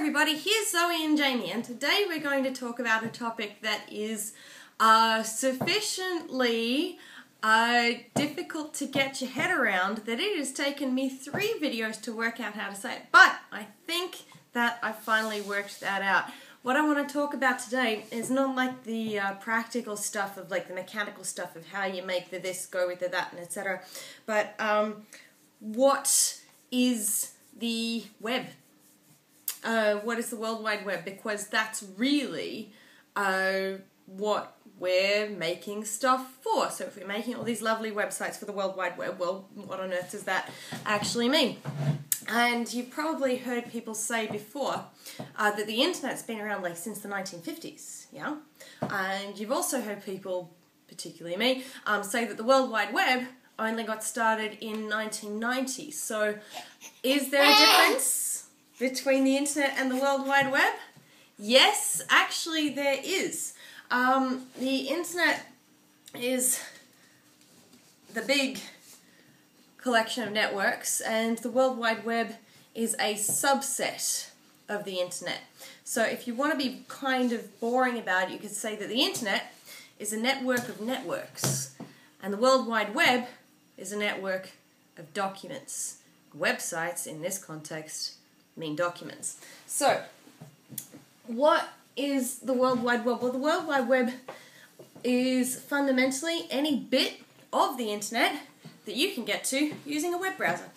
everybody, here's Zoe and Jamie, and today we're going to talk about a topic that is uh, sufficiently uh, difficult to get your head around that it has taken me three videos to work out how to say it. But I think that I finally worked that out. What I want to talk about today is not like the uh, practical stuff of like the mechanical stuff of how you make the this go with the that and etc. But um, what is the web? Uh, what is the World Wide Web because that's really uh, what we're making stuff for. So if we're making all these lovely websites for the World Wide Web, well, what on earth does that actually mean? And you've probably heard people say before uh, that the internet's been around like since the 1950s, yeah? And you've also heard people, particularly me, um, say that the World Wide Web only got started in 1990. So is there a difference? Between the internet and the World Wide Web? Yes, actually, there is. Um, the internet is the big collection of networks, and the World Wide Web is a subset of the internet. So, if you want to be kind of boring about it, you could say that the internet is a network of networks, and the World Wide Web is a network of documents. Websites, in this context, mean documents. So, what is the World Wide Web? Well, the World Wide Web is fundamentally any bit of the internet that you can get to using a web browser.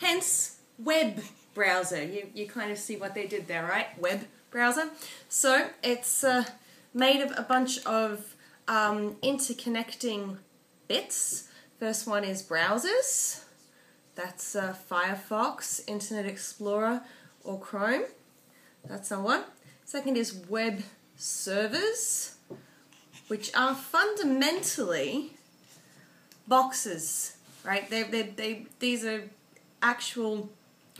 Hence, web browser. You, you kind of see what they did there, right? Web browser. So, it's uh, made of a bunch of um, interconnecting bits. First one is browsers. That's uh, Firefox, Internet Explorer, or Chrome. That's one. Second is web servers, which are fundamentally boxes, right? They, they, they, these are actual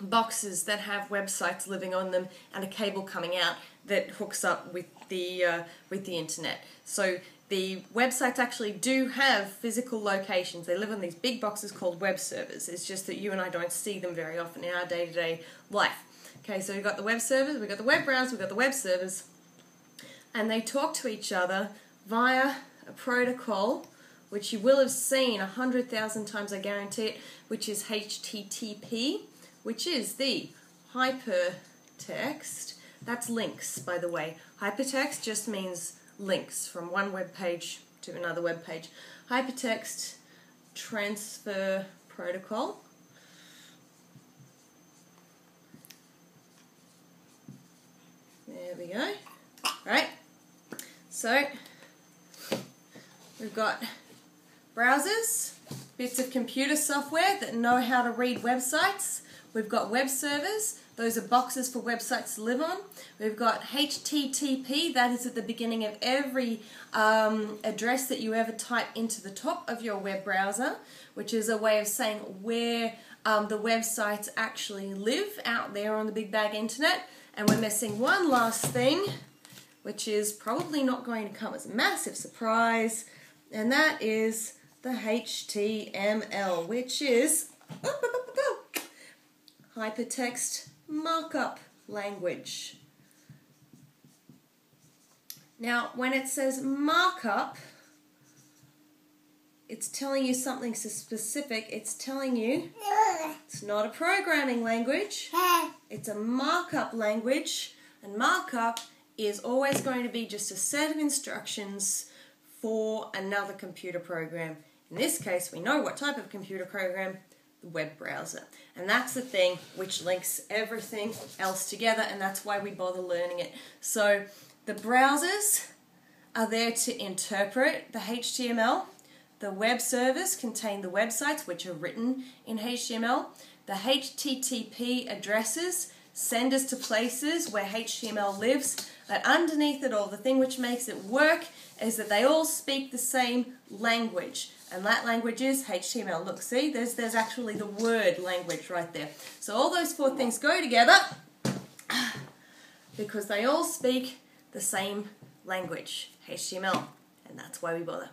boxes that have websites living on them and a cable coming out that hooks up with the uh, with the internet. So the websites actually do have physical locations. They live on these big boxes called web servers. It's just that you and I don't see them very often in our day to day life. Okay, so we've got the web servers, we've got the web browsers, we've got the web servers, and they talk to each other via a protocol which you will have seen a hundred thousand times, I guarantee it, which is HTTP, which is the hypertext. That's links, by the way. Hypertext just means links from one web page to another web page. Hypertext Transfer Protocol. There we go. Right. So we've got browsers, bits of computer software that know how to read websites. We've got web servers, those are boxes for websites to live on. We've got HTTP, that is at the beginning of every um, address that you ever type into the top of your web browser, which is a way of saying where um, the websites actually live out there on the big bag internet. And we're missing one last thing, which is probably not going to come as a massive surprise, and that is the HTML, which is hypertext markup language. Now, when it says markup, it's telling you something so specific. It's telling you it's not a programming language, it's a markup language, and markup is always going to be just a set of instructions for another computer program. In this case, we know what type of computer program web browser. And that's the thing which links everything else together, and that's why we bother learning it. So the browsers are there to interpret the HTML. The web servers contain the websites which are written in HTML. The HTTP addresses send us to places where HTML lives. But underneath it all, the thing which makes it work is that they all speak the same language. And that language is HTML. Look, see, there's, there's actually the word language right there. So all those four things go together because they all speak the same language, HTML. And that's why we bother.